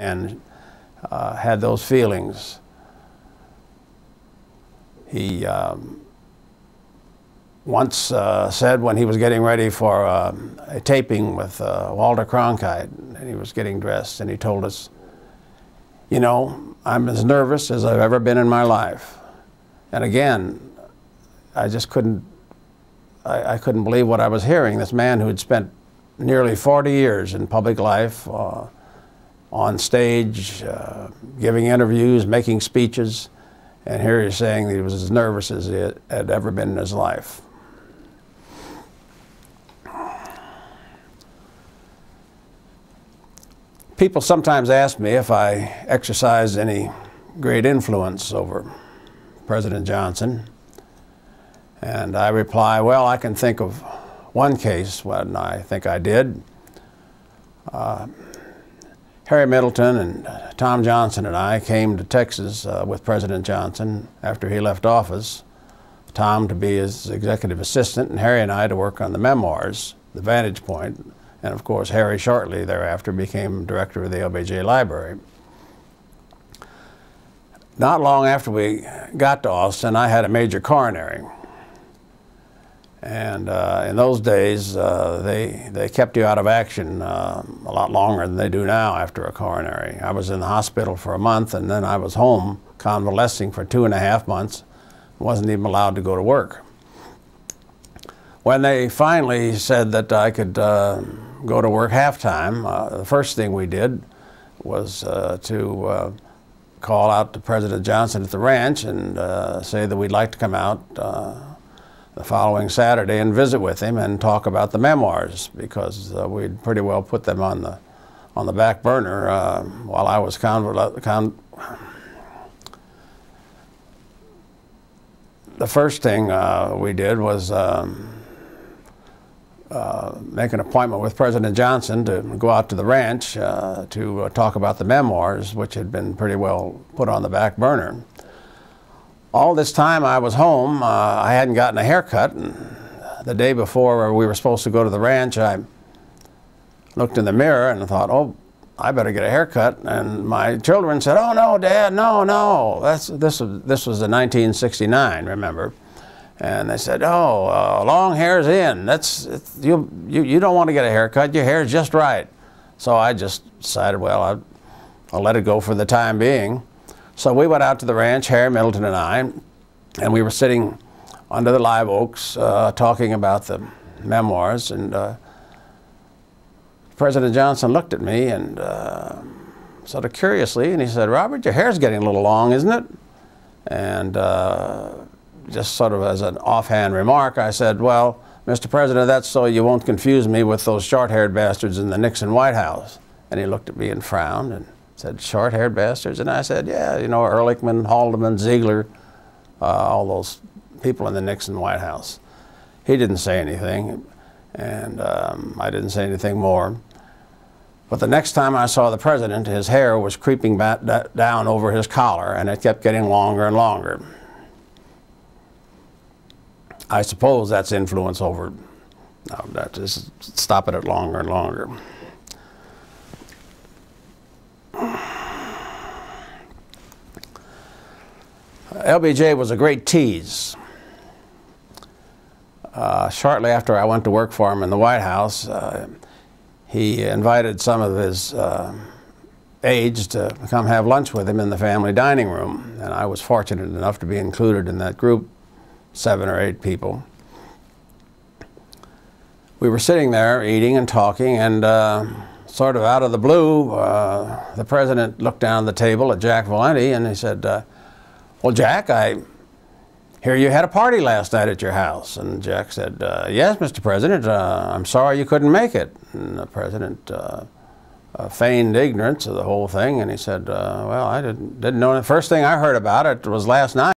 and uh, had those feelings. He um, once uh, said when he was getting ready for uh, a taping with uh, Walter Cronkite, and he was getting dressed, and he told us, you know, I'm as nervous as I've ever been in my life. And again, I just couldn't, I, I couldn't believe what I was hearing. This man who had spent nearly 40 years in public life, uh, on stage, uh, giving interviews, making speeches, and here he's saying he was as nervous as he had ever been in his life. People sometimes ask me if I exercised any great influence over President Johnson. And I reply, well, I can think of one case when I think I did. Uh, Harry Middleton and Tom Johnson and I came to Texas uh, with President Johnson after he left office. Tom to be his executive assistant, and Harry and I to work on the memoirs, The Vantage Point, and of course, Harry shortly thereafter became director of the LBJ Library. Not long after we got to Austin, I had a major coronary. And uh, in those days, uh, they, they kept you out of action uh, a lot longer than they do now after a coronary. I was in the hospital for a month, and then I was home convalescing for two and a half months. Wasn't even allowed to go to work. When they finally said that I could uh, go to work half time, uh, the first thing we did was uh, to call out to President Johnson at the ranch and say that we'd like to come out the following Saturday and visit with him and talk about the memoirs because uh, we'd pretty well put them on the on the back burner while I was conv con the first thing we did was um, uh, make an appointment with President Johnson to go out to the ranch uh, to uh, talk about the memoirs, which had been pretty well put on the back burner. All this time I was home, uh, I hadn't gotten a haircut. And the day before we were supposed to go to the ranch, I looked in the mirror and thought, oh, I better get a haircut. And my children said, oh, no, Dad, no, no. That's, this, was, this was in 1969, remember. And they said, "Oh, uh, long hair's in. That's you, you. You don't want to get a haircut. Your hair's just right." So I just decided, well, I'll, I'll let it go for the time being. So we went out to the ranch, Harry Middleton and I, and we were sitting under the live oaks uh, talking about the memoirs. And uh, President Johnson looked at me and uh, sort of curiously, and he said, "Robert, your hair's getting a little long, isn't it?" And uh, just sort of as an offhand remark, I said, well, Mr. President, that's so you won't confuse me with those short-haired bastards in the Nixon White House. And he looked at me and frowned and said, short-haired bastards? And I said, yeah, you know, Ehrlichman, Haldeman, Ziegler, uh, all those people in the Nixon White House. He didn't say anything, and um, I didn't say anything more. But the next time I saw the president, his hair was creeping back down over his collar, and it kept getting longer and longer. I suppose that's influence over, no, that is stopping it longer and longer. LBJ was a great tease. Uh, shortly after I went to work for him in the White House, uh, he invited some of his uh, aides to come have lunch with him in the family dining room. And I was fortunate enough to be included in that group seven or eight people. We were sitting there eating and talking, and uh, sort of out of the blue, uh, the president looked down the table at Jack Valenti and he said, uh, Well, Jack, I hear you had a party last night at your house. And Jack said, uh, Yes, Mr. President, uh, I'm sorry you couldn't make it. And the president uh, feigned ignorance of the whole thing, and he said, Well, I didn't, didn't know. The first thing I heard about it was last night.